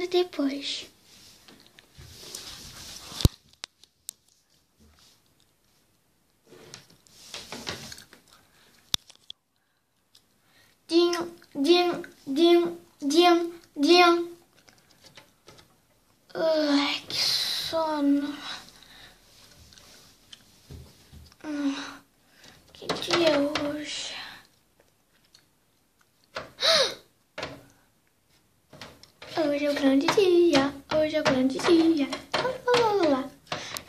semanas depois. Din, din, din, din, din. Ai, que sono. Hum, Que dia é hoje? Hoje é o grande dia, hoje é o grande dia. Lá, lá, lá, lá.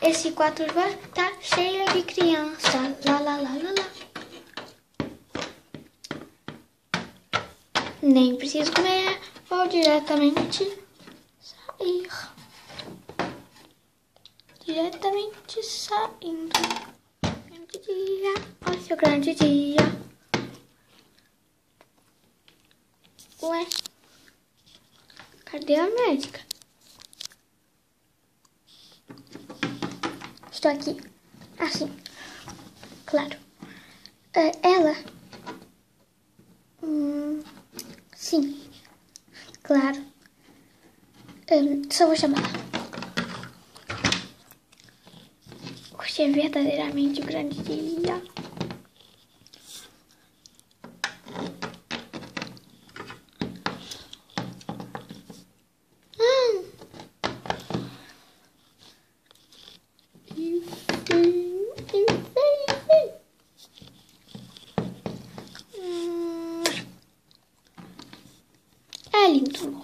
Esse quarto vai tá cheio de criança. Lá, lá, lá, lá, lá. Nem preciso comer, vou diretamente sair. Diretamente saindo. Grande dia, hoje é o grande dia. Ué, cadê a médica? Estou aqui. Assim. Claro. É, ela. Hum, sim. Claro. Hum, só vou chamar. Hoje é verdadeiramente um grande dia. Hum. Enfim, enfim, enfim. Hum. É lindo.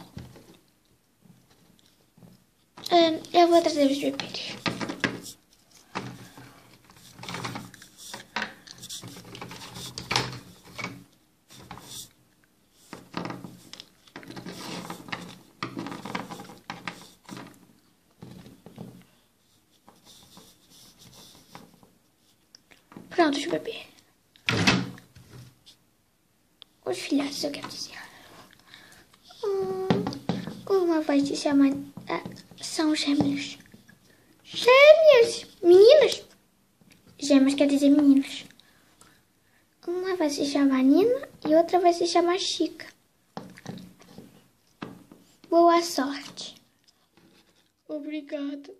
Eu vou trazer os bebês. Pronto, o bebê. Os filhotes, eu quero dizer. Uma vai se chamar. ah, são gêmeos. Gêmeos! Meninos! Gêmeos quer dizer meninos. Uma vai se chamar Nina e outra vai se chamar Chica. Boa sorte. Obrigada.